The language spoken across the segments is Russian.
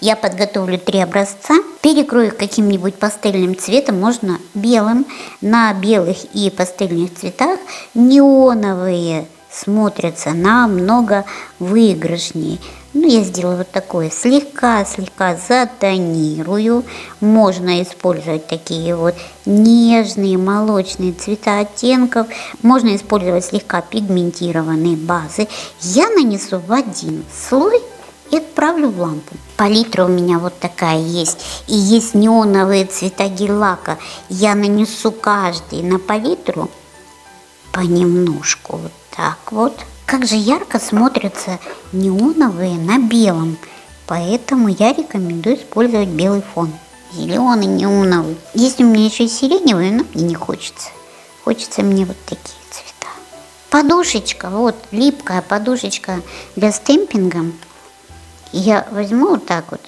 Я подготовлю три образца, перекрою каким-нибудь пастельным цветом, можно белым. На белых и пастельных цветах неоновые смотрятся намного выигрышнее. Ну, я сделаю вот такое, слегка-слегка затонирую. Можно использовать такие вот нежные молочные цвета оттенков. Можно использовать слегка пигментированные базы. Я нанесу в один слой и отправлю в лампу. Палитра у меня вот такая есть. И есть неоновые цвета гель-лака. Я нанесу каждый на палитру понемножку. Вот так вот. Как же ярко смотрятся неоновые на белом. Поэтому я рекомендую использовать белый фон. Зеленый, неоновый. Есть у меня еще и сиреневый, но мне не хочется. Хочется мне вот такие цвета. Подушечка, вот липкая подушечка для стемпинга я возьму вот так вот,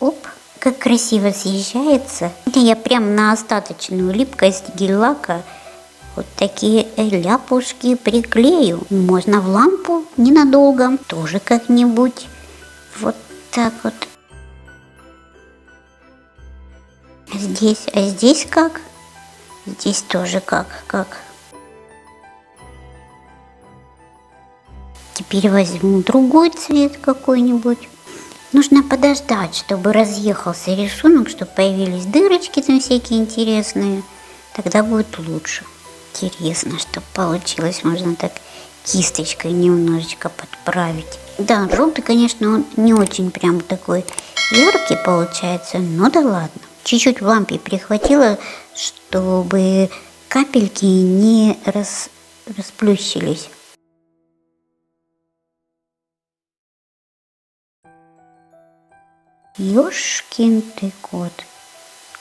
оп, как красиво съезжается. Я прям на остаточную липкость гель-лака вот такие ляпушки приклею. Можно в лампу ненадолго, тоже как-нибудь. Вот так вот. Здесь, а здесь как? Здесь тоже как, как. Теперь возьму другой цвет какой-нибудь. Нужно подождать, чтобы разъехался рисунок, чтобы появились дырочки там всякие интересные. Тогда будет лучше. Интересно, что получилось. Можно так кисточкой немножечко подправить. Да, желтый, конечно, он не очень прям такой яркий получается, но да ладно. Чуть-чуть лампе прихватила, чтобы капельки не рас... расплющились. Ёшкин ты кот,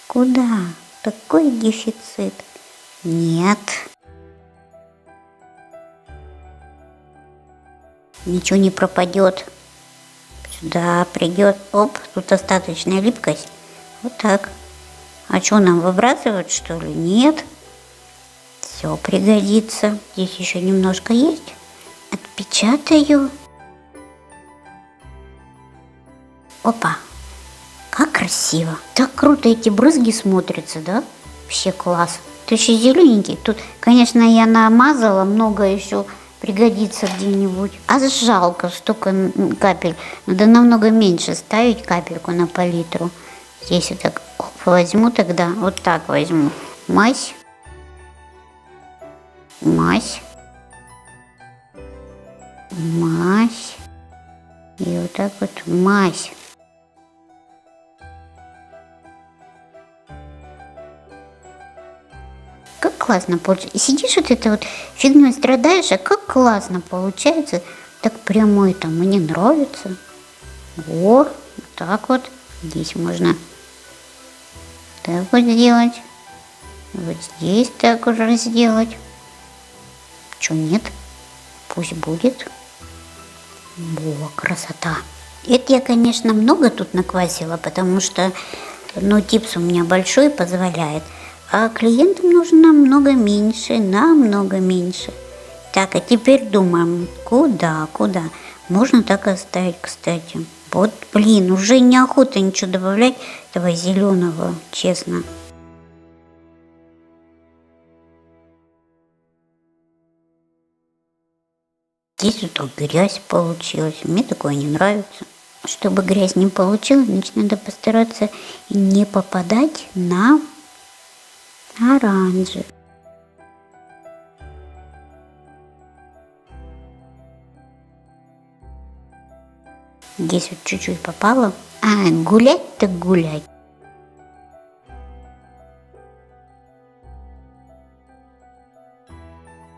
куда? Такой дефицит. Нет. Ничего не пропадет. Сюда придет. Оп, тут остаточная липкость. Вот так. А что нам выбрасывать, что ли? Нет. Все пригодится. Здесь еще немножко есть. Отпечатаю. Опа. Красиво. Так круто эти брызги смотрятся, да? Вообще класс. Ты еще зелененький. Тут, конечно, я намазала, много еще пригодится где-нибудь. А жалко, столько капель. Надо намного меньше ставить капельку на палитру. Здесь вот так оп, возьму тогда, вот так возьму. Мазь. Мазь. Мазь. И вот так вот мазь. Классно получается. И сидишь вот это вот фигней страдаешь, а как классно получается. Так прямо это мне нравится. О, вот так вот. Здесь можно так вот сделать. Вот здесь так уже сделать. Что нет? Пусть будет. Во, красота. Это я, конечно, много тут наквасила, потому что ну, типс у меня большой позволяет а клиентам нужно намного меньше, намного меньше. Так, а теперь думаем, куда, куда? Можно так оставить, кстати. Вот, блин, уже неохота ничего добавлять этого зеленого, честно. Здесь вот грязь получилась. Мне такое не нравится. Чтобы грязь не получилась, значит, надо постараться не попадать на оранжевый. Здесь вот чуть-чуть попало. А, гулять так гулять.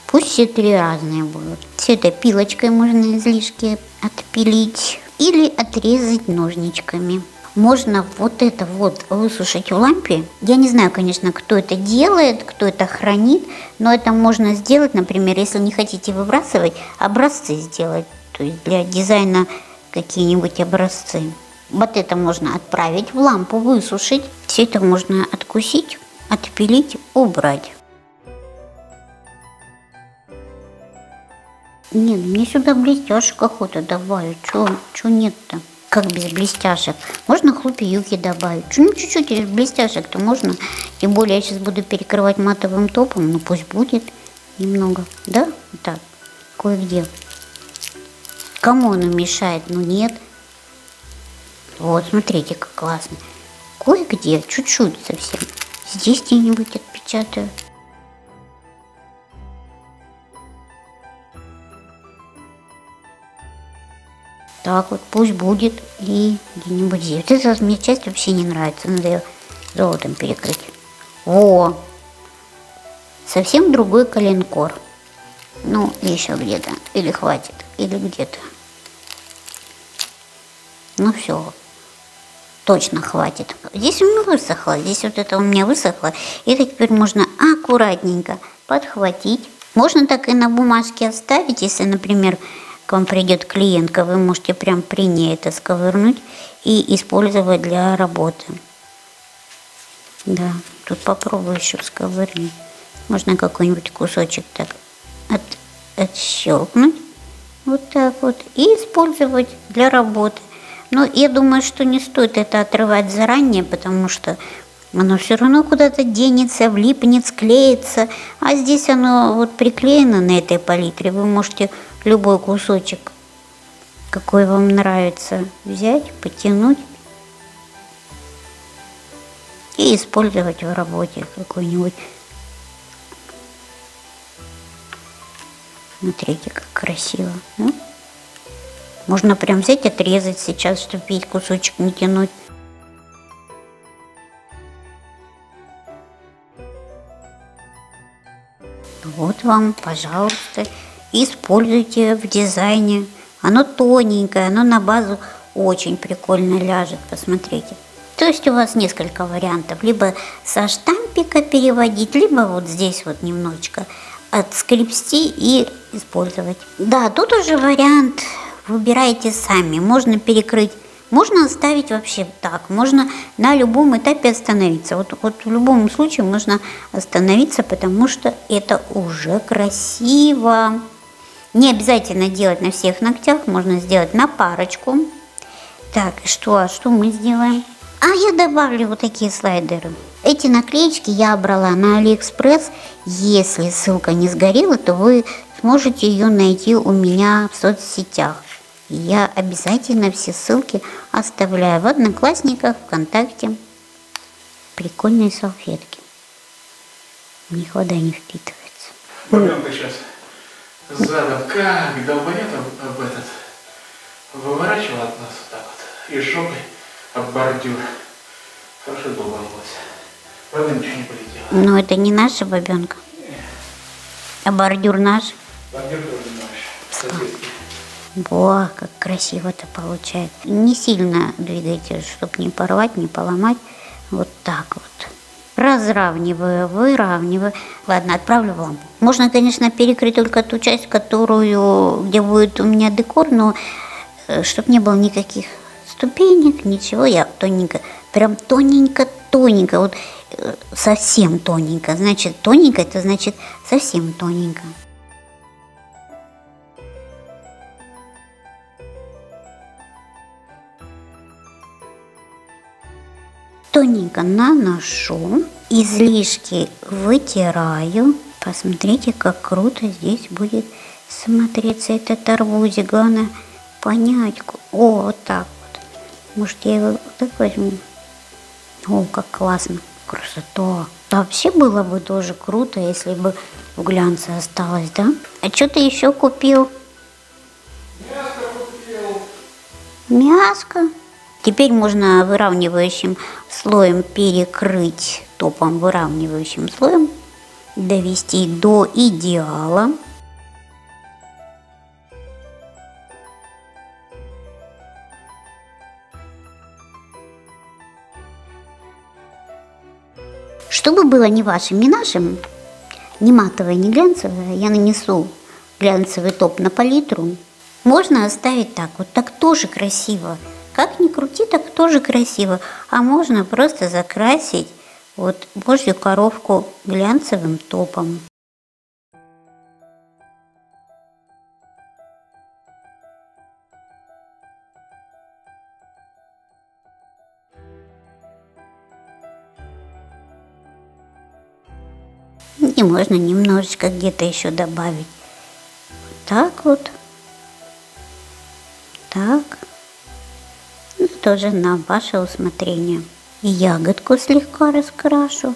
Пусть все три разные будут. Все это пилочкой можно излишки отпилить или отрезать ножничками можно вот это вот высушить в лампе. Я не знаю, конечно, кто это делает, кто это хранит, но это можно сделать, например, если не хотите выбрасывать, образцы сделать, то есть для дизайна какие-нибудь образцы. Вот это можно отправить в лампу, высушить. Все это можно откусить, отпилить, убрать. Нет, мне сюда блестяшек охота добавить. Чего нет-то? Как без блестяшек. Можно хлопьюки добавить. Ну, чуть-чуть блестяшек-то можно. Тем более я сейчас буду перекрывать матовым топом. Ну, пусть будет немного. Да? Так, кое-где. Кому оно мешает? Ну, нет. Вот, смотрите, как классно. Кое-где, чуть-чуть совсем. Здесь где-нибудь отпечатаю. Так вот, пусть будет и где-нибудь здесь. Эта мне часть вообще не нравится. Надо ее золотом перекрыть. Во! Совсем другой коленкор. Ну, еще где-то. Или хватит. Или где-то. Ну все. Точно хватит. Здесь у меня высохло. Здесь вот это у меня высохло. Это теперь можно аккуратненько подхватить. Можно так и на бумажке оставить, если, например, к вам придет клиентка, вы можете прям при ней это сковырнуть и использовать для работы. Да, тут попробую еще сковырнуть. Можно какой-нибудь кусочек так от, отщелкнуть. Вот так вот. И использовать для работы. Но я думаю, что не стоит это отрывать заранее, потому что оно все равно куда-то денется, влипнет, склеится. А здесь оно вот приклеено на этой палитре. Вы можете любой кусочек, какой вам нравится, взять, потянуть и использовать в работе какой-нибудь. Смотрите, как красиво. Да? Можно прям взять, отрезать сейчас, чтобы весь кусочек не тянуть. Вот вам, пожалуйста, используйте в дизайне. Оно тоненькое, оно на базу очень прикольно ляжет, посмотрите. То есть у вас несколько вариантов, либо со штампика переводить, либо вот здесь вот немножечко отскрепсти и использовать. Да, тут уже вариант выбирайте сами. Можно перекрыть, можно оставить вообще так, можно на любом этапе остановиться. Вот, вот в любом случае можно остановиться, потому что это уже красиво. Не обязательно делать на всех ногтях, можно сделать на парочку. Так, что, а что мы сделаем? А я добавлю вот такие слайдеры. Эти наклеечки я брала на Алиэкспресс. Если ссылка не сгорела, то вы сможете ее найти у меня в соцсетях. Я обязательно все ссылки оставляю в Одноклассниках, ВКонтакте. Прикольные салфетки. Никуда не впитывается. Ребенка сейчас задом как долбанет об, об этот, выворачивал от нас вот так вот, и жопой об бордюр. Хорошо долбанулась. Правда, ничего не полетело. Но это не наша бабенка. А бордюр наш. Бордюр тоже наш, соседский. Во, как красиво-то получается. Не сильно двигайте, чтобы не порвать, не поломать. Вот так вот. Разравниваю, выравниваю. Ладно, отправлю в лампу. Можно, конечно, перекрыть только ту часть, которую, где будет у меня декор, но чтобы не было никаких ступенек, ничего, я тоненько, прям тоненько-тоненько, вот э, совсем тоненько. Значит, тоненько, это значит совсем тоненько. Тоненько наношу, излишки вытираю. Посмотрите, как круто здесь будет смотреться этот арбузик. Главное понять. О, вот так вот. Может, я его вот так возьму? О, как классно. Красота. Вообще было бы тоже круто, если бы в глянце осталось, да? А что ты еще купил? Мяско купил. Мяско? Теперь можно выравнивающим слоем перекрыть топом выравнивающим слоем, довести до идеала. Чтобы было не вашим, не нашим, не матовое, не глянцевое, я нанесу глянцевый топ на палитру. Можно оставить так, вот так тоже красиво. Как ни крути, так тоже красиво. А можно просто закрасить вот божью коровку глянцевым топом. И можно немножечко где-то еще добавить. Вот так вот. Тоже на ваше усмотрение. Ягодку слегка раскрашу.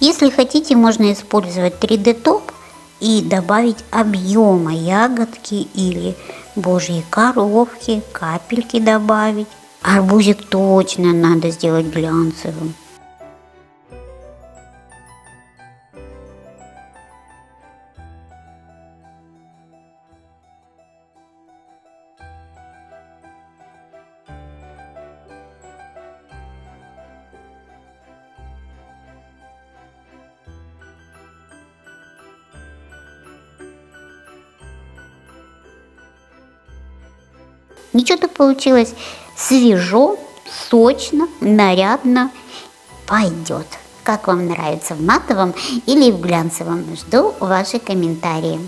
Если хотите, можно использовать 3D-топ и добавить объема ягодки или божьей коровки, капельки добавить. Арбузик точно надо сделать глянцевым. Ничего так получилось свежо, сочно, нарядно. Пойдет. Как вам нравится, в матовом или в глянцевом? Жду ваши комментарии.